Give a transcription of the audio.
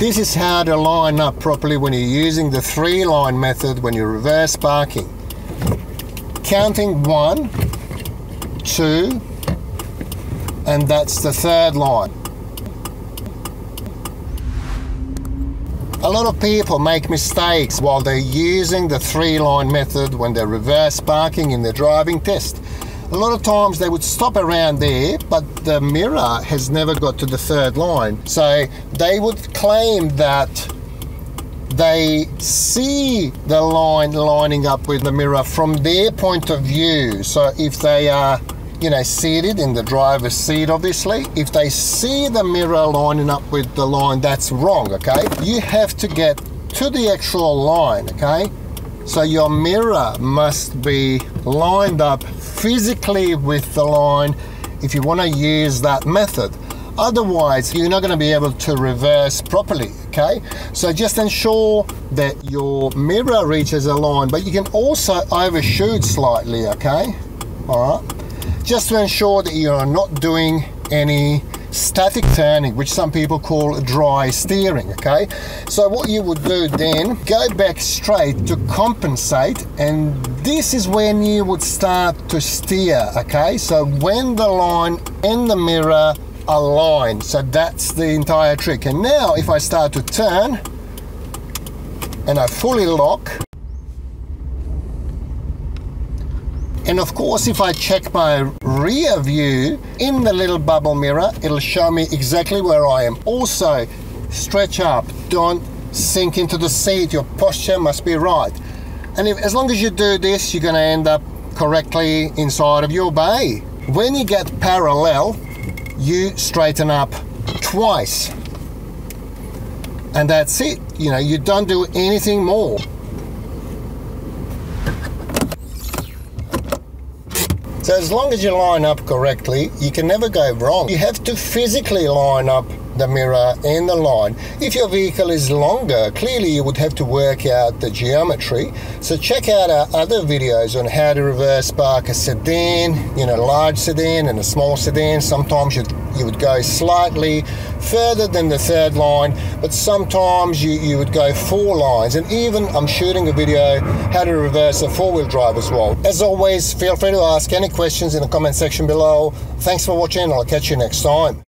This is how to line up properly when you're using the three line method when you're reverse parking. Counting one, two, and that's the third line. A lot of people make mistakes while they're using the three line method when they're reverse parking in their driving test. A lot of times they would stop around there, but the mirror has never got to the third line. So they would claim that they see the line lining up with the mirror from their point of view. So if they are you know, seated in the driver's seat, obviously. If they see the mirror lining up with the line, that's wrong, okay? You have to get to the actual line, okay? So your mirror must be lined up physically with the line if you want to use that method. Otherwise, you're not going to be able to reverse properly, okay? So just ensure that your mirror reaches a line, but you can also overshoot slightly, okay? All right just to ensure that you're not doing any static turning, which some people call dry steering, okay? So what you would do then, go back straight to compensate, and this is when you would start to steer, okay? So when the line and the mirror align, so that's the entire trick. And now if I start to turn, and I fully lock, And of course, if I check my rear view in the little bubble mirror, it'll show me exactly where I am. Also, stretch up, don't sink into the seat, your posture must be right. And if, as long as you do this, you're gonna end up correctly inside of your bay. When you get parallel, you straighten up twice. And that's it. You know, you don't do anything more. So as long as you line up correctly, you can never go wrong. You have to physically line up the mirror and the line. If your vehicle is longer, clearly you would have to work out the geometry. So check out our other videos on how to reverse park a sedan, you know, large sedan and a small sedan. Sometimes you you would go slightly further than the third line, but sometimes you, you would go four lines. And even I'm shooting a video how to reverse a four-wheel drive as well. As always, feel free to ask any questions in the comment section below. Thanks for watching, I'll catch you next time.